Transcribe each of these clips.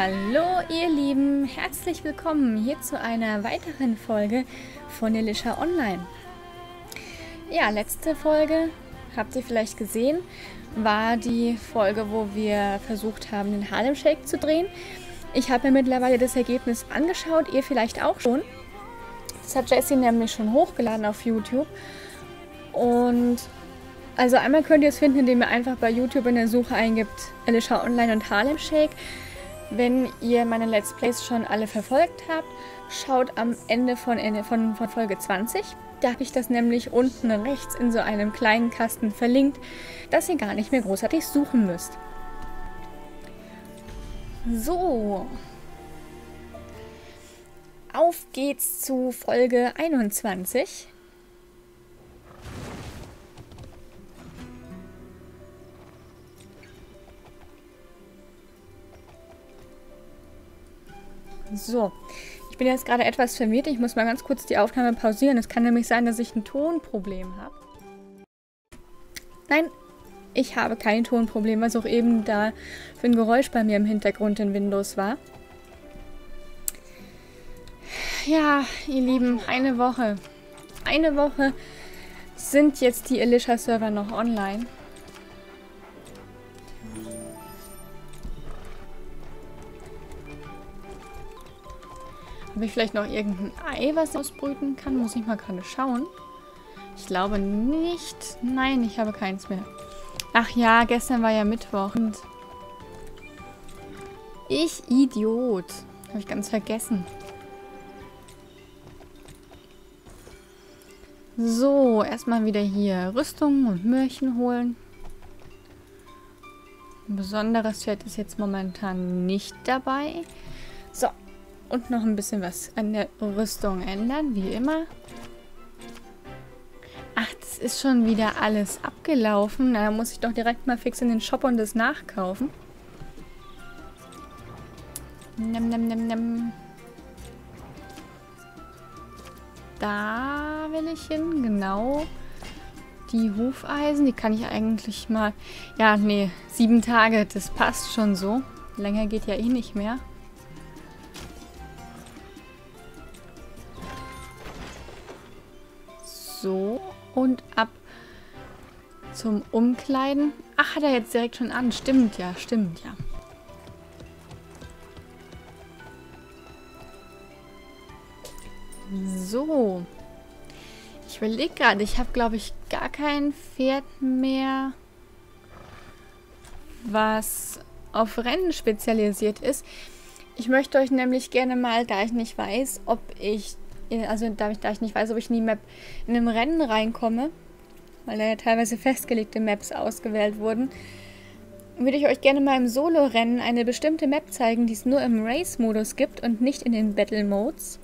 Hallo ihr Lieben, herzlich willkommen hier zu einer weiteren Folge von Elisha Online. Ja, letzte Folge, habt ihr vielleicht gesehen, war die Folge, wo wir versucht haben, den Harlem Shake zu drehen. Ich habe mir mittlerweile das Ergebnis angeschaut, ihr vielleicht auch schon. Das hat Jessie nämlich schon hochgeladen auf YouTube. Und also einmal könnt ihr es finden, indem ihr einfach bei YouTube in der Suche eingibt Elisha Online und Harlem Shake. Wenn ihr meine Let's Plays schon alle verfolgt habt, schaut am Ende von, von, von Folge 20. Da habe ich das nämlich unten rechts in so einem kleinen Kasten verlinkt, dass ihr gar nicht mehr großartig suchen müsst. So. Auf geht's zu Folge 21. So, ich bin jetzt gerade etwas verwirrt. Ich muss mal ganz kurz die Aufnahme pausieren. Es kann nämlich sein, dass ich ein Tonproblem habe. Nein, ich habe kein Tonproblem, was auch eben da für ein Geräusch bei mir im Hintergrund in Windows war. Ja, ihr Lieben, eine Woche. Eine Woche sind jetzt die Elisha-Server noch online. Habe ich vielleicht noch irgendein Ei, was ausbrüten kann? Muss ich mal gerade schauen. Ich glaube nicht. Nein, ich habe keins mehr. Ach ja, gestern war ja Mittwoch. Und ich Idiot. Habe ich ganz vergessen. So, erstmal wieder hier Rüstung und Möhrchen holen. Ein besonderes Pferd ist jetzt momentan nicht dabei. So, und noch ein bisschen was an der Rüstung ändern, wie immer. Ach, das ist schon wieder alles abgelaufen. Da muss ich doch direkt mal fix in den Shop und das nachkaufen. Nem, nem, nem, nem. Da will ich hin, genau. Die Hufeisen, die kann ich eigentlich mal... Ja, nee, sieben Tage, das passt schon so. Länger geht ja eh nicht mehr. Zum Umkleiden. Ach, hat er jetzt direkt schon an. Stimmt, ja, stimmt, ja. So. Ich überlege gerade, ich habe, glaube ich, gar kein Pferd mehr, was auf Rennen spezialisiert ist. Ich möchte euch nämlich gerne mal, da ich nicht weiß, ob ich also da ich, da ich nicht weiß, ob ich in die Map in einem Rennen reinkomme, weil da ja teilweise festgelegte Maps ausgewählt wurden, würde ich euch gerne mal im Solo-Rennen eine bestimmte Map zeigen, die es nur im Race-Modus gibt und nicht in den Battle-Modes.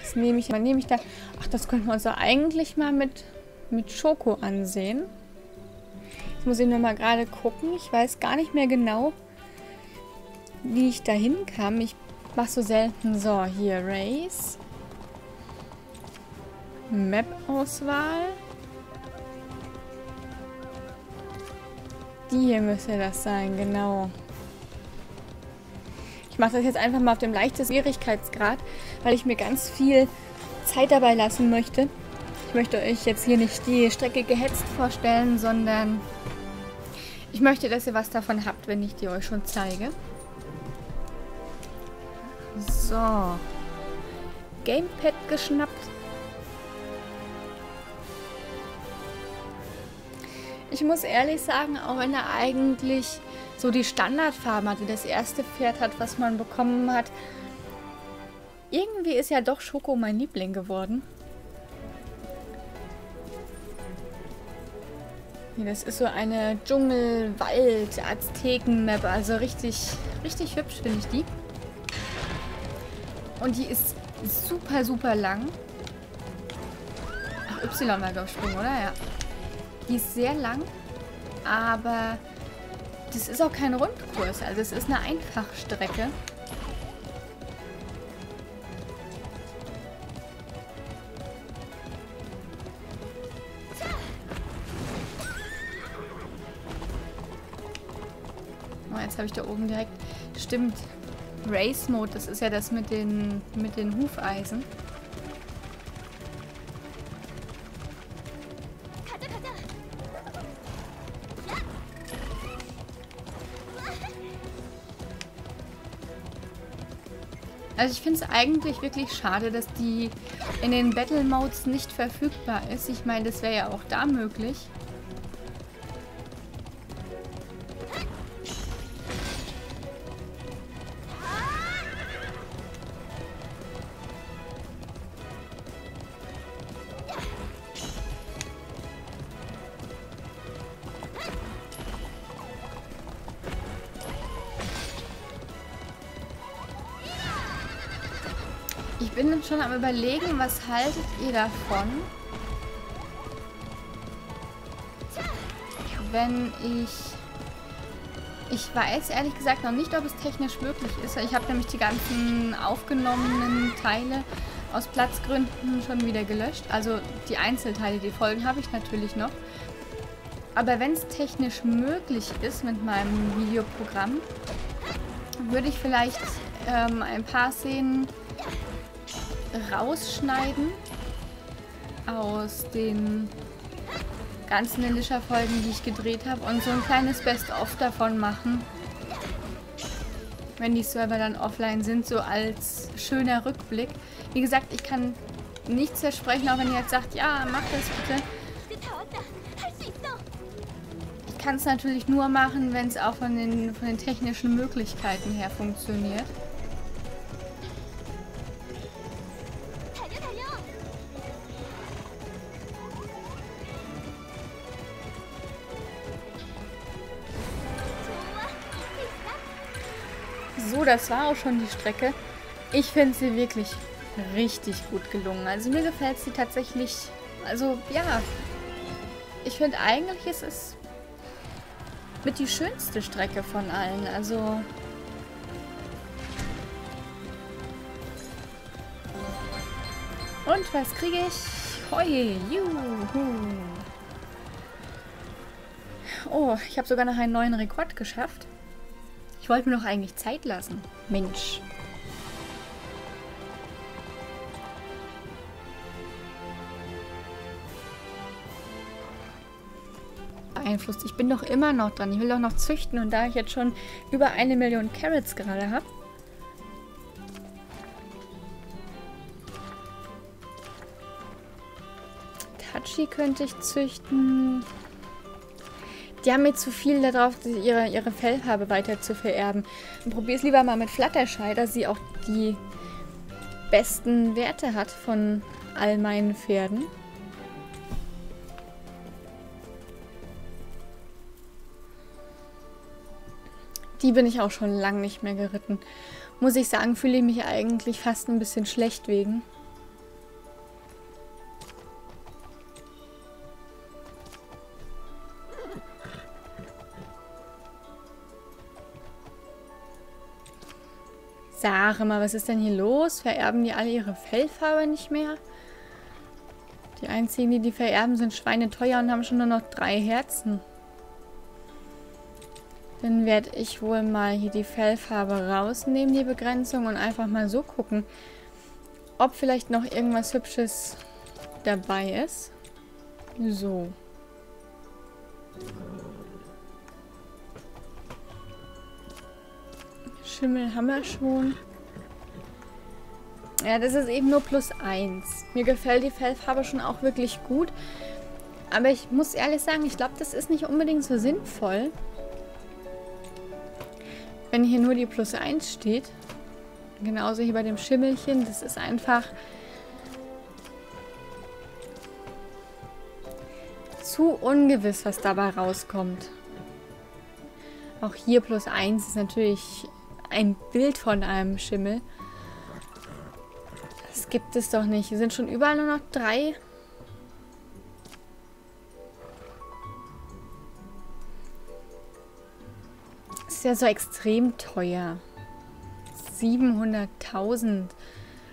Das nehme ich, nehme ich da... Ach, das könnten wir uns ja eigentlich mal mit, mit Schoko ansehen. Jetzt muss ich nur mal gerade gucken. Ich weiß gar nicht mehr genau, wie ich dahin kam. Ich mache so selten. So, hier Race. Map-Auswahl. Die hier müsste das sein, genau. Ich mache das jetzt einfach mal auf dem leichtesten Schwierigkeitsgrad, weil ich mir ganz viel Zeit dabei lassen möchte. Ich möchte euch jetzt hier nicht die Strecke gehetzt vorstellen, sondern ich möchte, dass ihr was davon habt, wenn ich die euch schon zeige. So. Gamepad geschnappt. Ich muss ehrlich sagen, auch wenn er eigentlich so die Standardfarben hat, wie das erste Pferd hat, was man bekommen hat, irgendwie ist ja doch Schoko mein Liebling geworden. Das ist so eine Dschungel-Wald-Azteken-Map, also richtig, richtig hübsch finde ich die. Und die ist super, super lang. Ach, Y war gesprungen, oder? Ja. Die ist sehr lang, aber das ist auch kein Rundkurs. Also es ist eine Einfachstrecke. jetzt habe ich da oben direkt... Stimmt. Race Mode, das ist ja das mit den, mit den Hufeisen. Also ich finde es eigentlich wirklich schade, dass die in den Battle Modes nicht verfügbar ist. Ich meine, das wäre ja auch da möglich. Schon am überlegen, was haltet ihr davon, wenn ich... Ich weiß ehrlich gesagt noch nicht, ob es technisch möglich ist. Ich habe nämlich die ganzen aufgenommenen Teile aus Platzgründen schon wieder gelöscht. Also die Einzelteile, die Folgen habe ich natürlich noch. Aber wenn es technisch möglich ist mit meinem Videoprogramm, würde ich vielleicht ähm, ein paar Szenen rausschneiden aus den ganzen Elisha-Folgen, die ich gedreht habe und so ein kleines Best-of davon machen. Wenn die Server dann offline sind, so als schöner Rückblick. Wie gesagt, ich kann nichts versprechen, auch wenn ihr jetzt sagt, ja, mach das bitte. Ich kann es natürlich nur machen, wenn es auch von den, von den technischen Möglichkeiten her funktioniert. Das war auch schon die Strecke. Ich finde sie wirklich richtig gut gelungen. Also mir gefällt sie tatsächlich, also ja, ich finde eigentlich ist es mit die schönste Strecke von allen. Also und was kriege ich? Hoi, juhu. Oh, ich habe sogar noch einen neuen Rekord geschafft. Ich wollte mir doch eigentlich Zeit lassen. Mensch. Beeinflusst. Ich bin doch immer noch dran. Ich will doch noch züchten. Und da ich jetzt schon über eine Million Carrots gerade habe, Tachi könnte ich züchten. Die haben mir zu viel darauf, ihre, ihre Fellfarbe weiter zu vererben. Probier es lieber mal mit Flatterschei, dass sie auch die besten Werte hat von all meinen Pferden. Die bin ich auch schon lange nicht mehr geritten. Muss ich sagen, fühle ich mich eigentlich fast ein bisschen schlecht wegen. Sag mal, was ist denn hier los? Vererben die alle ihre Fellfarbe nicht mehr? Die einzigen, die die vererben, sind Schweine teuer und haben schon nur noch drei Herzen. Dann werde ich wohl mal hier die Fellfarbe rausnehmen, die Begrenzung, und einfach mal so gucken, ob vielleicht noch irgendwas Hübsches dabei ist. So. Schimmel haben wir schon. Ja, das ist eben nur plus eins. Mir gefällt die Fellfarbe schon auch wirklich gut. Aber ich muss ehrlich sagen, ich glaube, das ist nicht unbedingt so sinnvoll. Wenn hier nur die plus eins steht. Genauso hier bei dem Schimmelchen. Das ist einfach... zu ungewiss, was dabei rauskommt. Auch hier plus eins ist natürlich ein Bild von einem Schimmel. Das gibt es doch nicht. Hier sind schon überall nur noch drei. Ist ja so extrem teuer. 700.000.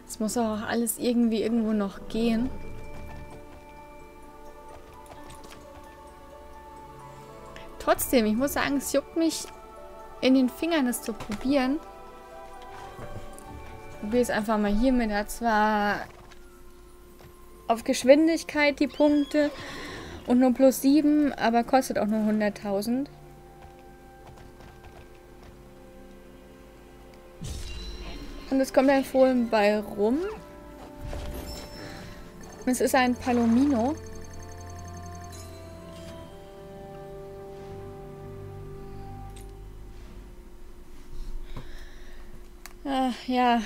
Das muss auch alles irgendwie irgendwo noch gehen. Trotzdem, ich muss sagen, es juckt mich in den Fingern, es zu probieren. Ich probiere es einfach mal hier mit. Er hat zwar auf Geschwindigkeit die Punkte und nur plus 7, aber kostet auch nur 100.000. Und es kommt empfohlen bei rum. Es ist ein Palomino. Ja,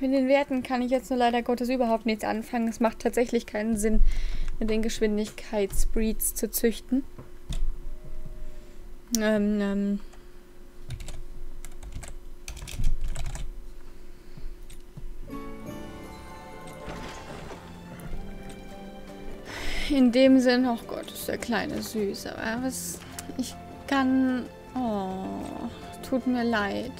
mit den Werten kann ich jetzt nur leider Gottes überhaupt nichts anfangen. Es macht tatsächlich keinen Sinn, mit den Geschwindigkeitsbreeds zu züchten. Ähm, ähm. In dem Sinn, oh Gott, ist der kleine süß, aber was ich kann, oh, tut mir leid.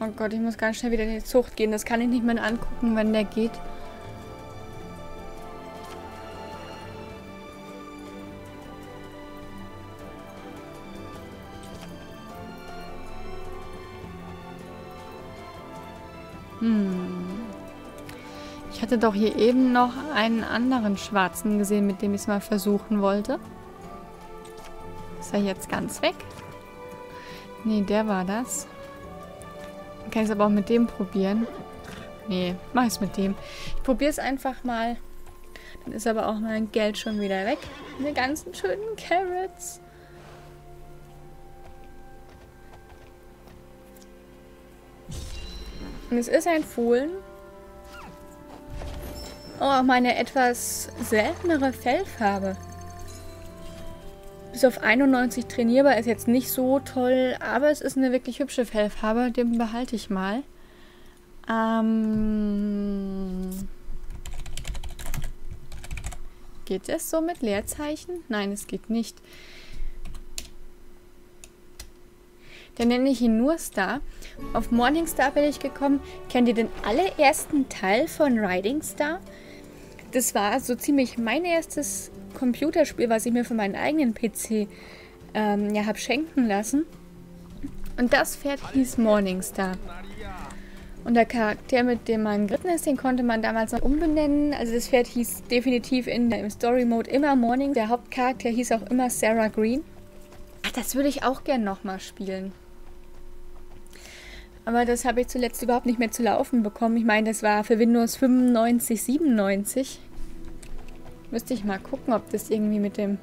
Oh Gott, ich muss ganz schnell wieder in die Zucht gehen. Das kann ich nicht mehr angucken, wenn der geht. Hm. Ich hatte doch hier eben noch einen anderen Schwarzen gesehen, mit dem ich es mal versuchen wollte. Ist er jetzt ganz weg? Nee, der war das. Kann ich es aber auch mit dem probieren? Nee, mach es mit dem. Ich probiere es einfach mal. Dann ist aber auch mein Geld schon wieder weg. Die ganzen schönen Carrots. Und es ist ein Fohlen. Oh, auch meine etwas seltenere Fellfarbe. Bis auf 91 trainierbar ist jetzt nicht so toll, aber es ist eine wirklich hübsche Fellfarbe. Den behalte ich mal. Ähm geht es so mit Leerzeichen? Nein, es geht nicht. Dann nenne ich ihn nur Star. Auf Morningstar bin ich gekommen. Kennt ihr den allerersten Teil von Riding Star? Das war so ziemlich mein erstes Computerspiel, was ich mir für meinen eigenen PC ähm, ja, habe schenken lassen. Und das Pferd hieß Morningstar. Und der Charakter, mit dem man geritten ist, den konnte man damals noch umbenennen. Also das Pferd hieß definitiv in, im Story-Mode immer Morning. Der Hauptcharakter hieß auch immer Sarah Green. Ach, das würde ich auch gern nochmal spielen. Aber das habe ich zuletzt überhaupt nicht mehr zu laufen bekommen. Ich meine, das war für Windows 95, 97. Müsste ich mal gucken, ob das irgendwie mit dem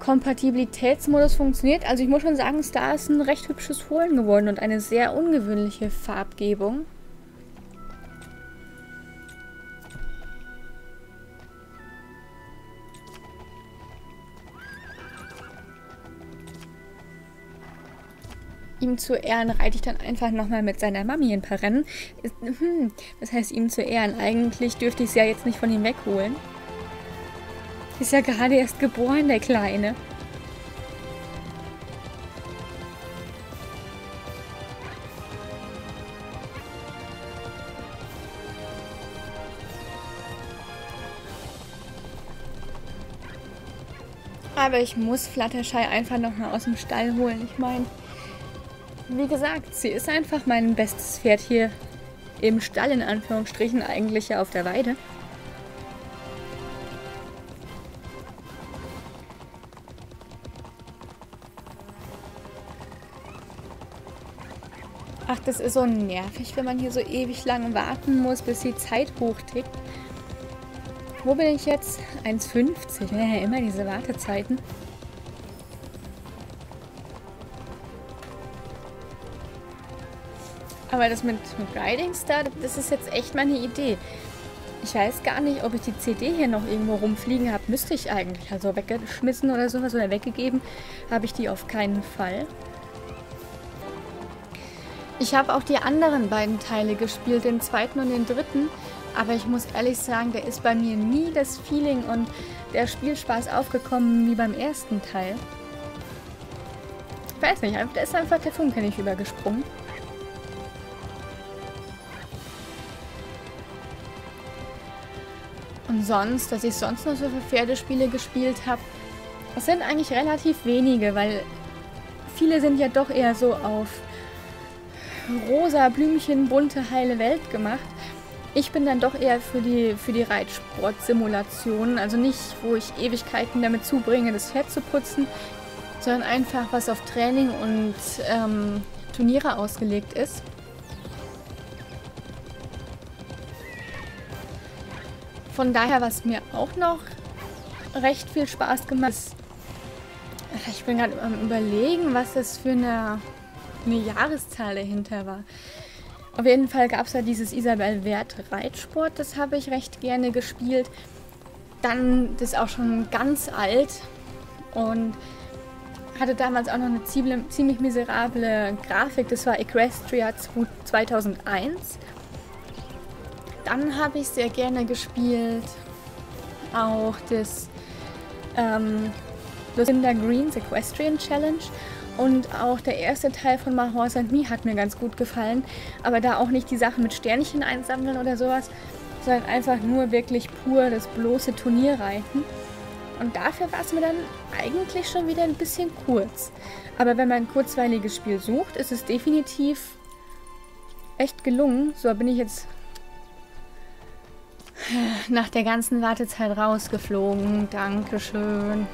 Kompatibilitätsmodus funktioniert. Also ich muss schon sagen, Star ist ein recht hübsches Fohlen geworden und eine sehr ungewöhnliche Farbgebung. Ihm zu Ehren reite ich dann einfach nochmal mit seiner Mami ein paar Rennen. Hm, das heißt, ihm zu Ehren. Eigentlich dürfte ich es ja jetzt nicht von ihm wegholen. Ist ja gerade erst geboren, der Kleine. Aber ich muss Fluttershy einfach nochmal aus dem Stall holen. Ich meine, wie gesagt, sie ist einfach mein bestes Pferd hier im Stall, in Anführungsstrichen, eigentlich ja auf der Weide. Ach, das ist so nervig, wenn man hier so ewig lang warten muss, bis die Zeit hochtickt. Wo bin ich jetzt? 1,50. Ja, immer diese Wartezeiten. Aber das mit, mit Riding Star, das ist jetzt echt meine Idee. Ich weiß gar nicht, ob ich die CD hier noch irgendwo rumfliegen habe. Müsste ich eigentlich. Also weggeschmissen oder sowas oder weggegeben habe ich die auf keinen Fall. Ich habe auch die anderen beiden Teile gespielt, den zweiten und den dritten. Aber ich muss ehrlich sagen, da ist bei mir nie das Feeling und der Spielspaß aufgekommen wie beim ersten Teil. Ich weiß nicht, da ist einfach der Funke nicht übergesprungen. Und sonst, dass ich sonst noch so für Pferdespiele gespielt habe, das sind eigentlich relativ wenige, weil viele sind ja doch eher so auf rosa Blümchen, bunte, heile Welt gemacht. Ich bin dann doch eher für die, für die Reitsport-Simulationen. Also nicht, wo ich Ewigkeiten damit zubringe, das Pferd zu putzen, sondern einfach, was auf Training und ähm, Turniere ausgelegt ist. Von daher, was mir auch noch recht viel Spaß gemacht hat, ich bin gerade am überlegen, was das für eine, eine Jahreszahl dahinter war. Auf jeden Fall gab es da dieses Isabel Wert Reitsport, das habe ich recht gerne gespielt. Dann, das ist auch schon ganz alt und hatte damals auch noch eine ziemlich, ziemlich miserable Grafik. Das war Equestria 2001. Dann habe ich sehr gerne gespielt auch das ähm, Lucinda Green's Equestrian Challenge. Und auch der erste Teil von My Horse and Me hat mir ganz gut gefallen. Aber da auch nicht die Sachen mit Sternchen einsammeln oder sowas, sondern einfach nur wirklich pur das bloße Turnierreiten. Und dafür war es mir dann eigentlich schon wieder ein bisschen kurz. Aber wenn man ein kurzweiliges Spiel sucht, ist es definitiv echt gelungen. So bin ich jetzt nach der ganzen Wartezeit rausgeflogen. Dankeschön.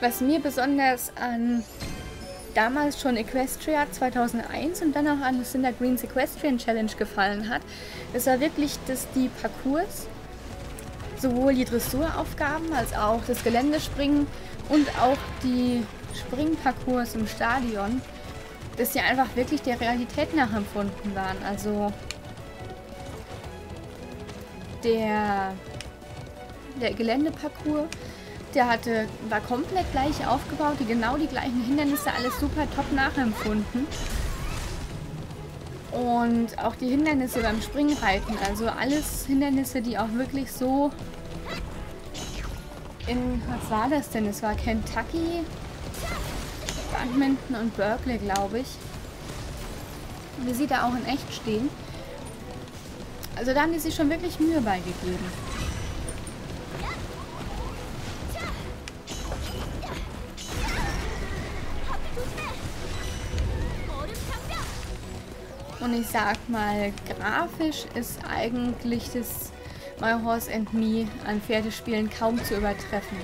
Was mir besonders an damals schon Equestria 2001 und dann auch an Lucinda Green's Equestrian Challenge gefallen hat, ist war wirklich, dass die Parcours, sowohl die Dressuraufgaben als auch das Geländespringen und auch die Springparcours im Stadion, dass sie einfach wirklich der Realität nachempfunden waren. Also der, der Geländeparcours der hatte, war komplett gleich aufgebaut, die genau die gleichen Hindernisse, alles super top nachempfunden. Und auch die Hindernisse beim Springreiten, also alles Hindernisse, die auch wirklich so in, was war das denn? Es war Kentucky, Badminton und Berkeley, glaube ich. Wie sie da auch in echt stehen. Also da haben die sich schon wirklich Mühe beigegeben. Und ich sag mal, grafisch ist eigentlich das My Horse and Me an Pferdespielen kaum zu übertreffen.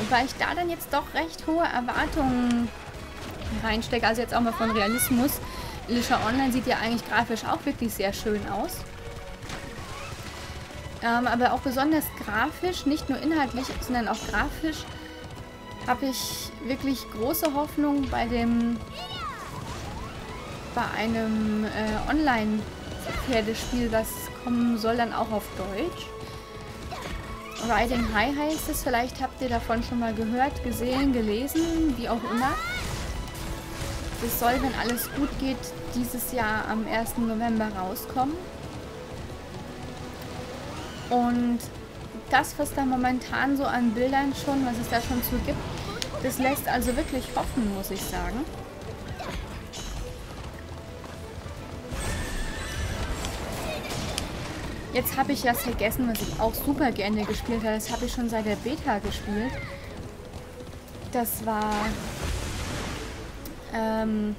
Und weil ich da dann jetzt doch recht hohe Erwartungen reinstecke, also jetzt auch mal von Realismus, Lisha Online sieht ja eigentlich grafisch auch wirklich sehr schön aus. Ähm, aber auch besonders grafisch, nicht nur inhaltlich, sondern auch grafisch, habe ich wirklich große Hoffnung bei dem bei einem äh, Online-Pferdespiel, was kommen soll, dann auch auf Deutsch. Riding High heißt es, vielleicht habt ihr davon schon mal gehört, gesehen, gelesen, wie auch immer. Das soll, wenn alles gut geht, dieses Jahr am 1. November rauskommen. Und das, was da momentan so an Bildern schon, was es da schon zu gibt, das lässt also wirklich hoffen, muss ich sagen. Jetzt habe ich das vergessen, was ich auch super gerne gespielt habe. Das habe ich schon seit der Beta gespielt. Das war... Ähm,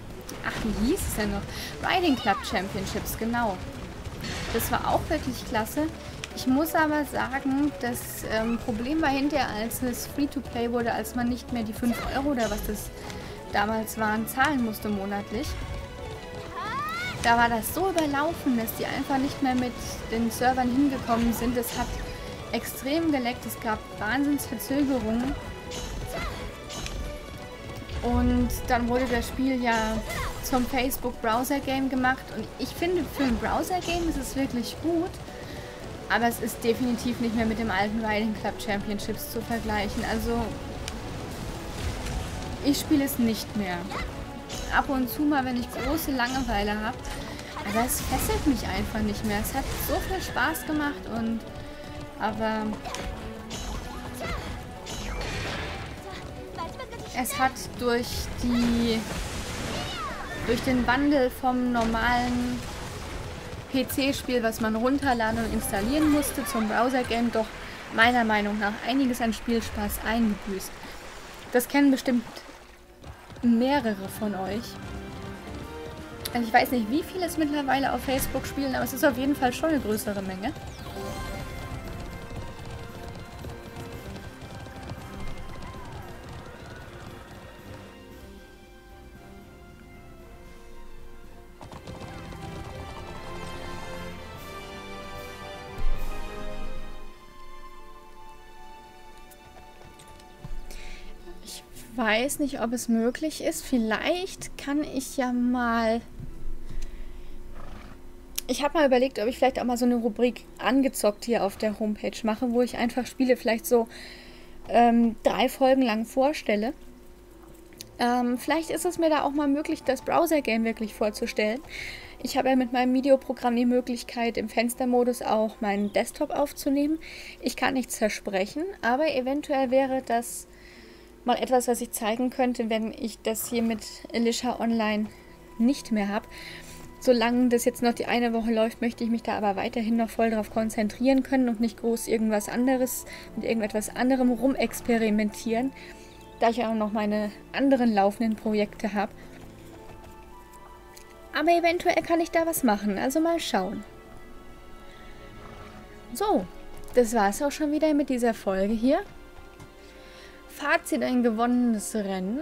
ach, wie hieß es denn noch? Riding Club Championships, genau. Das war auch wirklich klasse. Ich muss aber sagen, das ähm, Problem war hinterher, als es Free-to-Play wurde, als man nicht mehr die 5 Euro oder was das damals waren, zahlen musste monatlich. Da war das so überlaufen, dass die einfach nicht mehr mit den Servern hingekommen sind. Es hat extrem geleckt, es gab Wahnsinnsverzögerungen. Und dann wurde das Spiel ja zum Facebook Browser Game gemacht und ich finde für ein Browser Game ist es wirklich gut, aber es ist definitiv nicht mehr mit dem alten Riding Club Championships zu vergleichen. Also ich spiele es nicht mehr ab und zu mal, wenn ich große Langeweile habe. Aber es fesselt mich einfach nicht mehr. Es hat so viel Spaß gemacht und... Aber... es hat durch die durch den Wandel vom normalen PC-Spiel, was man runterladen und installieren musste, zum Browser-Game doch meiner Meinung nach einiges an Spielspaß eingebüßt. Das kennen bestimmt mehrere von euch. Also ich weiß nicht, wie viele es mittlerweile auf Facebook spielen, aber es ist auf jeden Fall schon eine größere Menge. Weiß nicht, ob es möglich ist. Vielleicht kann ich ja mal... Ich habe mal überlegt, ob ich vielleicht auch mal so eine Rubrik angezockt hier auf der Homepage mache, wo ich einfach Spiele vielleicht so ähm, drei Folgen lang vorstelle. Ähm, vielleicht ist es mir da auch mal möglich, das Browser-Game wirklich vorzustellen. Ich habe ja mit meinem Videoprogramm die Möglichkeit, im Fenstermodus auch meinen Desktop aufzunehmen. Ich kann nichts versprechen, aber eventuell wäre das mal etwas, was ich zeigen könnte, wenn ich das hier mit Elisha Online nicht mehr habe. Solange das jetzt noch die eine Woche läuft, möchte ich mich da aber weiterhin noch voll darauf konzentrieren können und nicht groß irgendwas anderes mit irgendetwas anderem rumexperimentieren, da ich auch noch meine anderen laufenden Projekte habe. Aber eventuell kann ich da was machen, also mal schauen. So, das war es auch schon wieder mit dieser Folge hier. Fazit ein gewonnenes Rennen.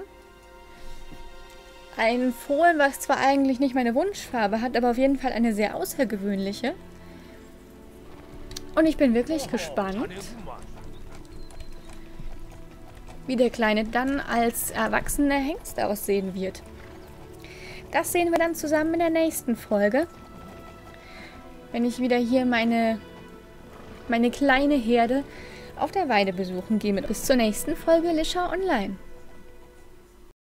Ein Fohlen, was zwar eigentlich nicht meine Wunschfarbe hat, aber auf jeden Fall eine sehr außergewöhnliche. Und ich bin wirklich gespannt, wie der Kleine dann als erwachsener Hengst aussehen wird. Das sehen wir dann zusammen in der nächsten Folge. Wenn ich wieder hier meine, meine kleine Herde auf der Weide besuchen gehe. Bis zur nächsten Folge Lischa Online.